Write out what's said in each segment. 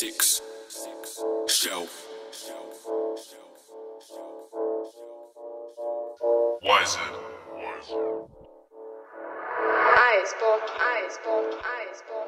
Six. Shelf. Wise Icebox, icebox, icebox, icebox.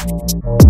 Thank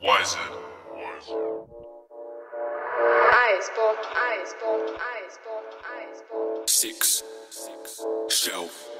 Wise Icebox, icebox, icebox, icebox. Six. Shelf.